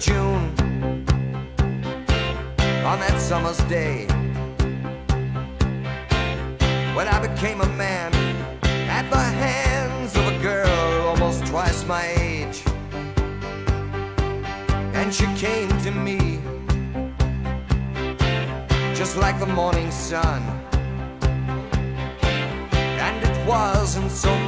June on that summer's day when I became a man at the hands of a girl almost twice my age. And she came to me just like the morning sun. And it wasn't so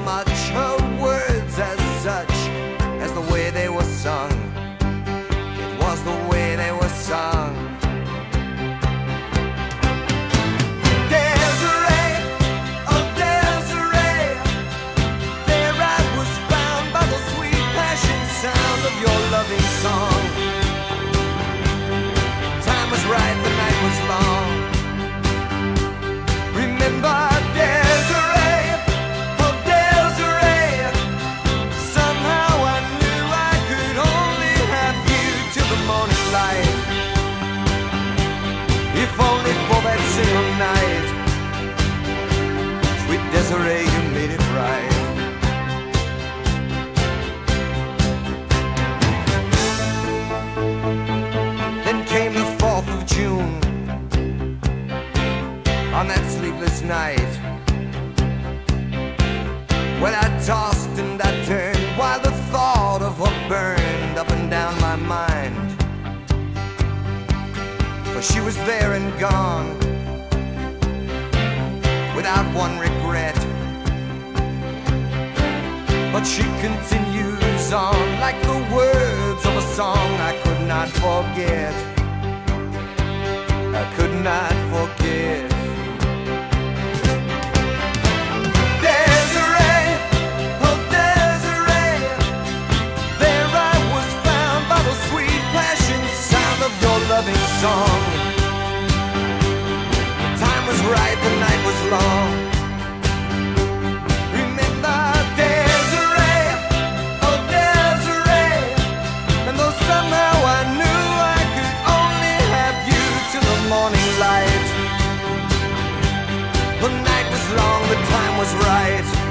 You made it right. Then came the 4th of June on that sleepless night. When I tossed and I turned while the thought of her burned up and down my mind. For she was there and gone without one regret. But she continues on like the words of a song I could not forget. I could not forget. Desiree, oh The night was long, the time was right.